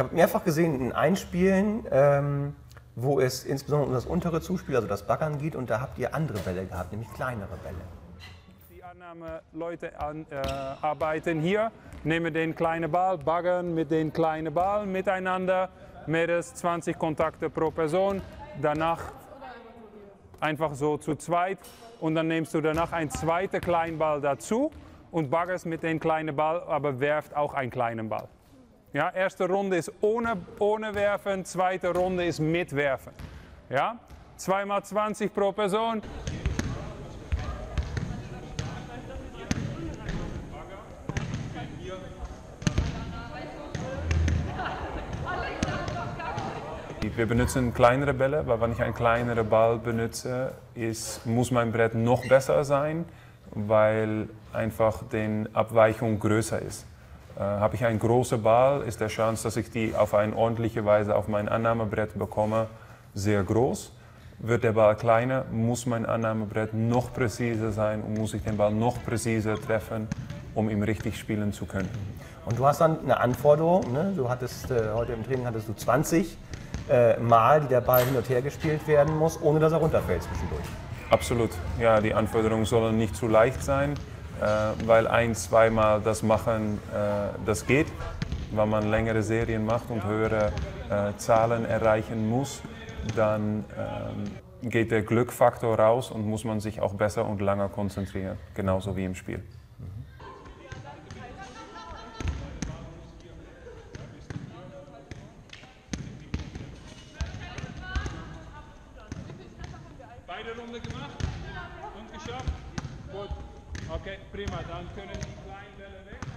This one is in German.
habe mehrfach gesehen in Einspielen, ähm, wo es insbesondere um das untere Zuspiel, also das Baggern geht, und da habt ihr andere Bälle gehabt, nämlich kleinere Bälle. Die Annahmeleute an, äh, arbeiten hier, nehmen den kleinen Ball, baggern mit den kleinen Ball miteinander, mehr als 20 Kontakte pro Person. Danach einfach so zu zweit und dann nimmst du danach einen zweiten kleinen Ball dazu und baggerst mit dem kleinen Ball, aber werft auch einen kleinen Ball. Ja, erste Runde ist ohne, ohne Werfen, zweite Runde ist mit Werfen. Ja, 2 mal 20 pro Person. Wir benutzen kleinere Bälle, weil wenn ich einen kleineren Ball benutze, ist, muss mein Brett noch besser sein, weil einfach die Abweichung größer ist. Äh, Habe ich einen großen Ball, ist die Chance, dass ich die auf eine ordentliche Weise auf mein Annahmebrett bekomme, sehr groß. Wird der Ball kleiner, muss mein Annahmebrett noch präziser sein und muss ich den Ball noch präziser treffen, um ihn richtig spielen zu können. Und du hast dann eine Anforderung, ne? du hattest, äh, heute im Training hattest du 20 äh, Mal, die der Ball hin und her gespielt werden muss, ohne dass er runterfällt zwischendurch. Absolut. Ja, die Anforderungen sollen nicht zu leicht sein, weil ein, zweimal das machen, äh, das geht. Wenn man längere Serien macht und höhere äh, Zahlen erreichen muss, dann ähm, geht der Glückfaktor raus und muss man sich auch besser und länger konzentrieren, genauso wie im Spiel. Beide Runde gemacht und geschafft? Gut. Okay, prima. Dann können die kleinen Bälle weg.